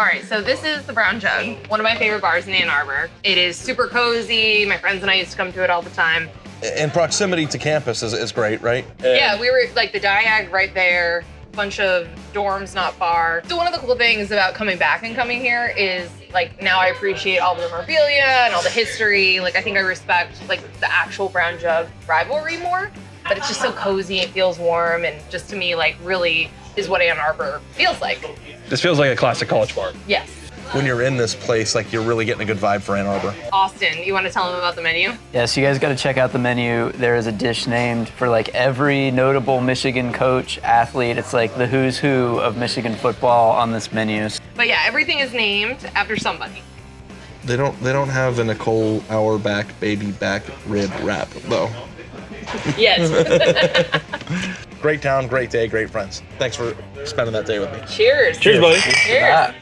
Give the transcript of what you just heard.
All right, so this is the Brown Jug, one of my favorite bars in Ann Arbor. It is super cozy. My friends and I used to come to it all the time. And proximity to campus is, is great, right? Yeah, we were like the diag right there, bunch of dorms not far. So one of the cool things about coming back and coming here is like now I appreciate all the memorabilia and all the history. Like I think I respect like the actual Brown Jug rivalry more. But it's just so cozy, it feels warm, and just to me like really is what Ann Arbor feels like. This feels like a classic college bar. Yes. When you're in this place, like you're really getting a good vibe for Ann Arbor. Austin, you want to tell them about the menu? Yeah, so you guys got to check out the menu. There is a dish named for like every notable Michigan coach, athlete. It's like the who's who of Michigan football on this menu. But yeah, everything is named after somebody. They don't they don't have the Nicole Auerbach baby back rib wrap though. Yes. Great town, great day, great friends. Thanks for spending that day with me. Cheers. Cheers, buddy. Cheers.